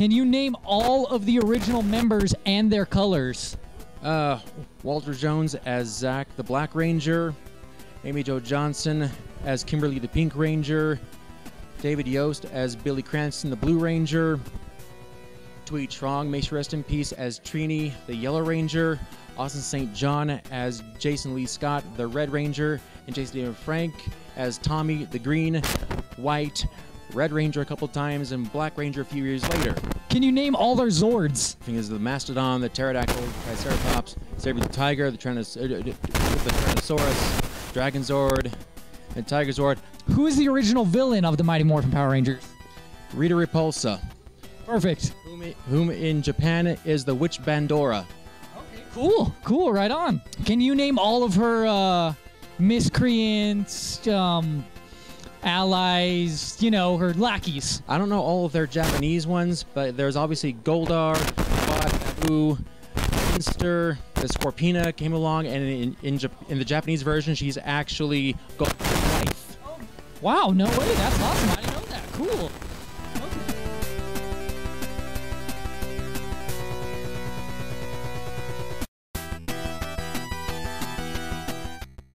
Can you name all of the original members and their colors? Uh, Walter Jones as Zach the Black Ranger, Amy Jo Johnson as Kimberly the Pink Ranger, David Yost as Billy Cranston the Blue Ranger, Thuy Trang, may she rest in peace, as Trini the Yellow Ranger, Austin St. John as Jason Lee Scott the Red Ranger, and Jason David Frank as Tommy the Green, White, Red Ranger a couple times, and Black Ranger a few years later. Can you name all their Zords? I think it's the mastodon, the pterodactyl, triceratops, saber the tiger, the, Tyrannos- uh, uh, the tyrannosaurus, dragon zord, and tiger zord. Who is the original villain of the Mighty Morphin Power Rangers? Rita Repulsa, Perfect. whom, whom in Japan is the witch Bandora. Okay. Cool, cool, right on. Can you name all of her uh, miscreants, um, allies, you know, her lackeys? I don't know all of their Japanese ones, but there's obviously Goldar, Bot, Abu, Finster, the Scorpina came along, and in in, Jap- in the Japanese version, she's actually Gold's wife. Oh, wow, no way, that's awesome. I didn't know that. Cool.